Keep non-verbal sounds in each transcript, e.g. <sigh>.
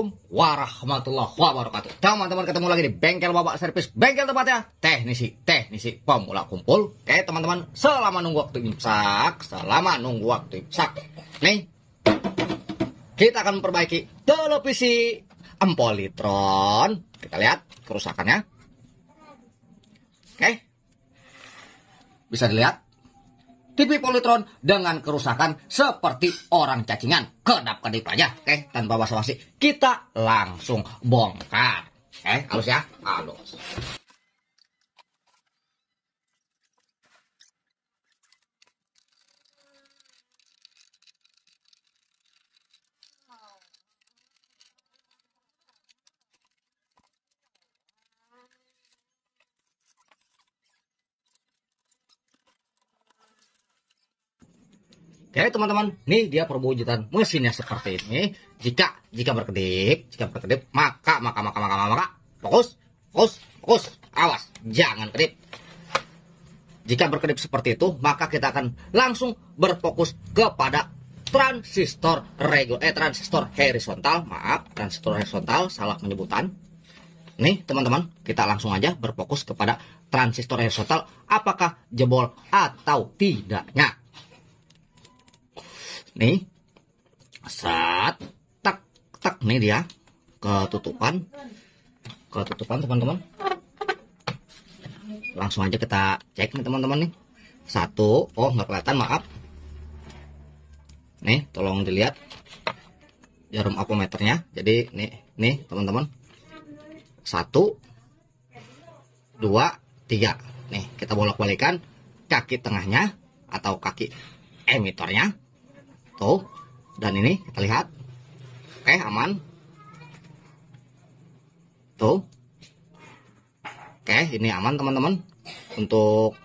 Assalamualaikum warahmatullahi wabarakatuh. Teman-teman ketemu lagi di bengkel Bapak Servis, bengkel tempatnya teknisi, teknisi pemula kumpul. Oke teman-teman, selama nunggu waktu imsak, selama nunggu waktu imsak, nih kita akan memperbaiki televisi Empolitron. Kita lihat kerusakannya. Oke, bisa dilihat TV Polytron dengan kerusakan seperti orang cacingan. Kedap-kedip aja, oke, tanpa basa-basi. Kita langsung bongkar. Oke, halus ya, halus. Oke teman-teman, nih dia perwujudan mesinnya seperti ini. Jika jika berkedip, jika berkedip, maka maka maka maka maka fokus, fokus, fokus, awas, jangan kedip. Jika berkedip seperti itu, maka kita akan langsung berfokus kepada transistor regul eh transistor horizontal, maaf, transistor horizontal salah penyebutan. Nih teman-teman, kita langsung aja berfokus kepada transistor horizontal apakah jebol atau tidaknya nih. Saat tak tak. Nih dia. Ketutupan. Ketutupan teman-teman. Langsung aja kita cek nih teman-teman nih. Satu. Oh nggak kelihatan. Maaf. Nih tolong dilihat jarum apometernya. Jadi nih nih teman-teman. Satu. Dua. Tiga. Nih kita bolak-balikan kaki tengahnya atau kaki emitornya Tuh. Dan ini kita lihat. Oke, aman. Tuh. Oke, ini aman teman-teman. Untuk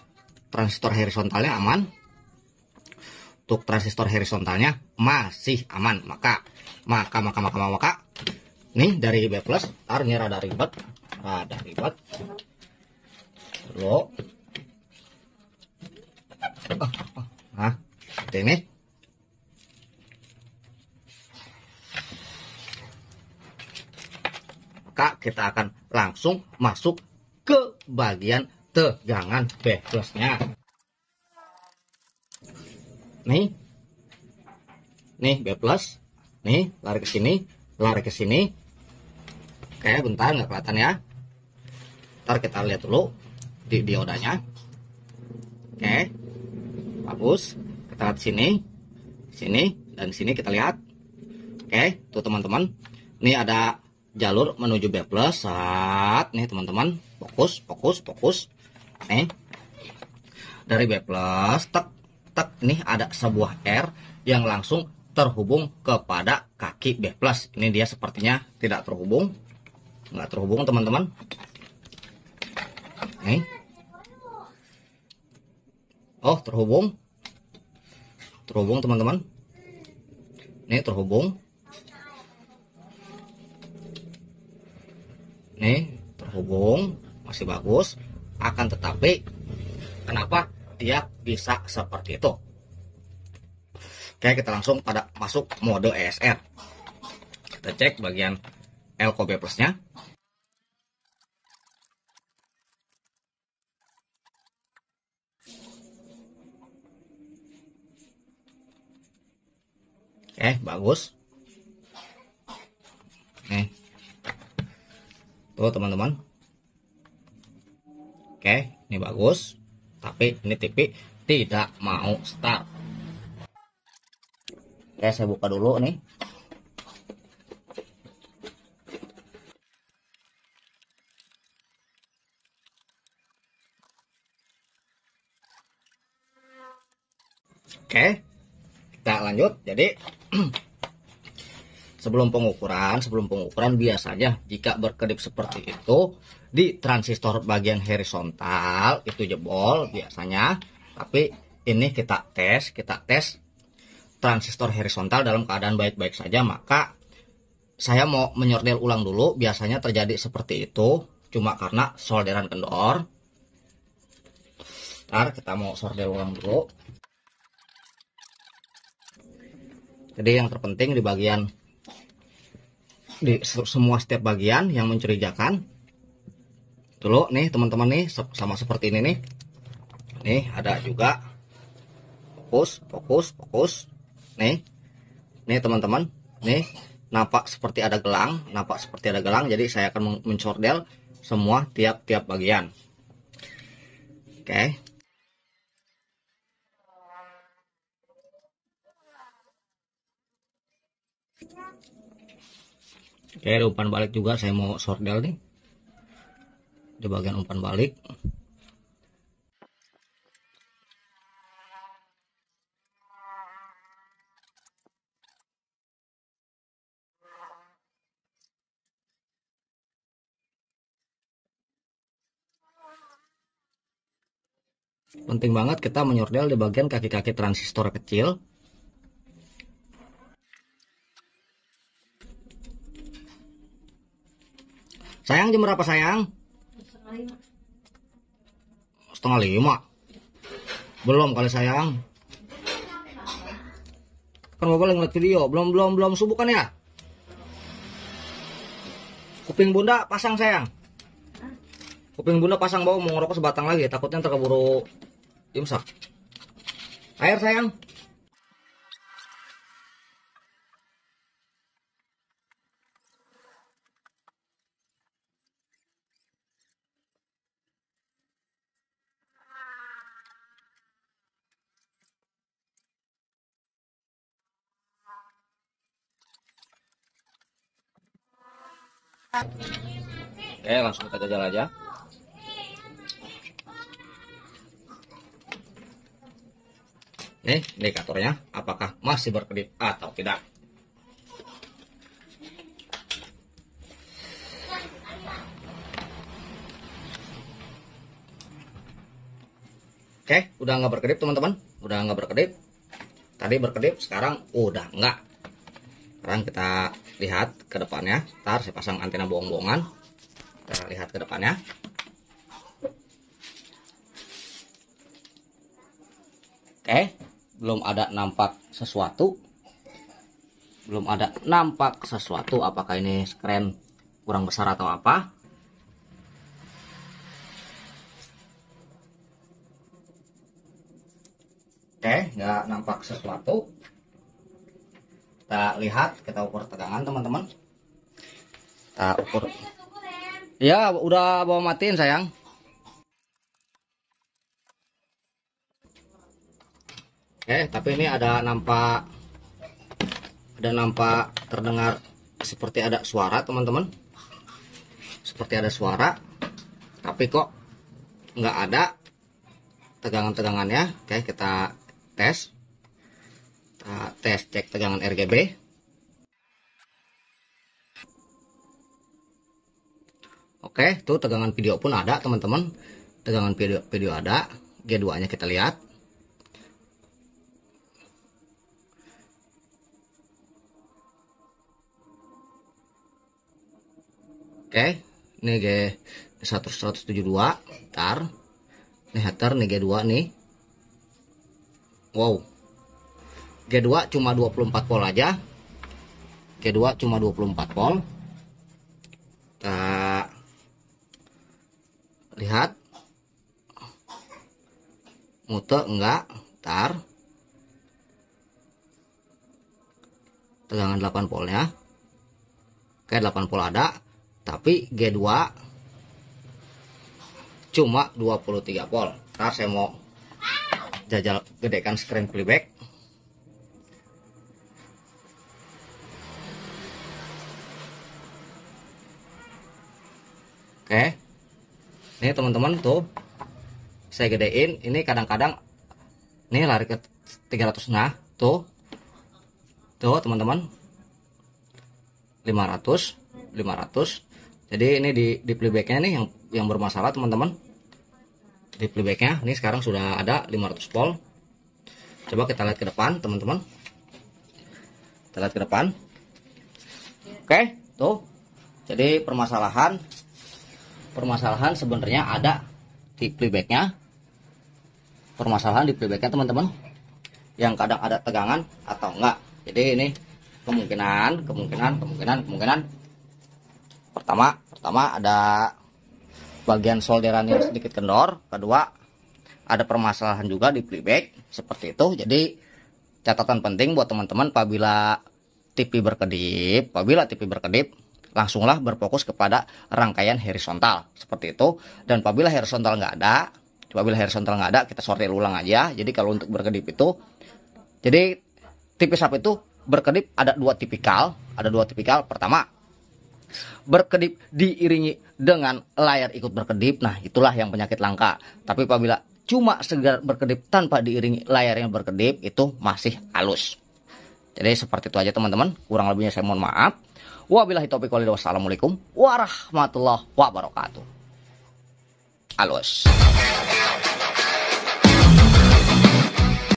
transistor horizontalnya aman. Untuk transistor horizontalnya masih aman. Maka, maka, maka, maka, maka, maka. Nih dari B plus, tar ini rada ribet. Rada ribet. Lo. Nah, seperti ini. Maka kita akan langsung masuk ke bagian tegangan B plusnya. Nih, nih B plus, nih lari ke sini, lari ke sini. Oke, bentar nggak kelihatan ya. Ntar kita lihat dulu di diodanya. Oke, bagus. Kita lihat sini, sini dan sini kita lihat. Oke, tuh teman-teman. Ini ada jalur menuju B plus. Saat nih teman-teman. Fokus fokus fokus. Nih. Dari B plus tek tek. Nih ada sebuah R yang langsung terhubung kepada kaki B plus. Ini dia sepertinya tidak terhubung. Nggak terhubung teman-teman. Nih. Oh terhubung. Terhubung teman-teman. Ini terhubung nih terhubung masih bagus akan tetapi kenapa dia bisa seperti itu? Oke kita langsung pada masuk mode ESR kita cek bagian LKB plusnya. Oke bagus. Nih tuh teman-teman. Oke ini bagus. Tapi ini TV tidak mau start. Oke saya buka dulu nih. Oke kita lanjut. Jadi <clears throat> sebelum pengukuran sebelum pengukuran biasanya jika berkedip seperti itu di transistor bagian horizontal itu jebol biasanya. Tapi ini kita tes kita tes transistor horizontal dalam keadaan baik-baik saja. Maka saya mau menyordel ulang dulu biasanya terjadi seperti itu. Cuma karena solderan kendor. Ntar kita mau sordel ulang dulu. Jadi yang terpenting di bagian di semua setiap bagian yang mencurigakan. Dulu nih teman-teman nih sama seperti ini nih. Nih ada juga. Fokus fokus fokus. Nih nih teman-teman. Nih nampak seperti ada gelang nampak seperti ada gelang. Jadi saya akan mencordel semua tiap-tiap bagian. Oke. okay. Oke, ada umpan balik juga saya mau sordel nih. Di bagian umpan balik. penting banget kita menyordel di bagian kaki-kaki transistor kecil sayang jam berapa sayang? Setengah lima. Belum kali sayang. Kan bapak lagi ngeliat video. Belum belum belum subuh kan ya? Kuping bunda pasang sayang. Kuping bunda pasang bawah mau ngerokok sebatang lagi. Takutnya terkeburu imsak. Air sayang Oke, langsung kita jajal aja. Nih, indikatornya apakah masih berkedip atau tidak. Oke, udah nggak berkedip teman-teman, udah nggak berkedip. Tadi berkedip, sekarang udah nggak. Sekarang kita lihat ke depannya. Ntar saya pasang antena bohong-bohongan. Kita lihat ke depannya. Oke, belum ada nampak sesuatu belum ada nampak sesuatu apakah ini skren kurang besar atau apa oke nggak nampak sesuatu kita lihat kita ukur tegangan teman-teman. Kita ukur. Ya udah bawa matiin sayang. Eh tapi ini ada nampak ada nampak terdengar seperti ada suara teman-teman. Seperti ada suara tapi kok nggak ada tegangan-tegangannya. Oke kita tes kita tes cek tegangan RGB oke tuh tegangan video pun ada teman-teman. Tegangan video video ada. G2 nya kita lihat. Oke ini G 172 tar ini header nih G2 nih. Wow G2 cuma 24 volt aja. G2 cuma 24 volt kita lihat. Mute enggak? Tar tegangan 8 voltnya oke 8 volt ada. Tapi G2 cuma 23 volt ntar saya mau jajal gedekan screen playback oke. Ini teman-teman tuh. Saya gedein. Ini kadang-kadang ini lari ke 300 nah tuh. Tuh teman-teman. 500 500 jadi ini di di playbacknya nih yang yang bermasalah teman-teman. Di playbacknya ini sekarang sudah ada 500 volt. Coba kita lihat ke depan teman-teman. Kita lihat ke depan. Oke tuh. Jadi permasalahan permasalahan sebenarnya ada di playbacknya. Permasalahan di playbacknya teman-teman. Yang kadang ada tegangan atau enggak. Jadi ini kemungkinan kemungkinan kemungkinan kemungkinan. Pertama pertama ada bagian solderan yang sedikit kendor. Kedua ada permasalahan juga di playback seperti itu. Jadi catatan penting buat teman-teman apabila TV berkedip apabila TV berkedip langsunglah berfokus kepada rangkaian horizontal seperti itu dan apabila horizontal nggak ada apabila horizontal nggak ada kita sortir ulang aja jadi kalau untuk berkedip itu jadi TV sap itu berkedip ada dua tipikal ada dua tipikal pertama berkedip diiringi dengan layar ikut berkedip. Nah, itulah yang penyakit langka. Tapi apabila cuma segar berkedip tanpa diiringi layar yang berkedip, itu masih halus. Jadi seperti itu aja teman-teman. Kurang lebihnya saya mohon maaf. Wabillahi taufiq walhidayah. Wassalamualaikum warahmatullahi wabarakatuh. Halus.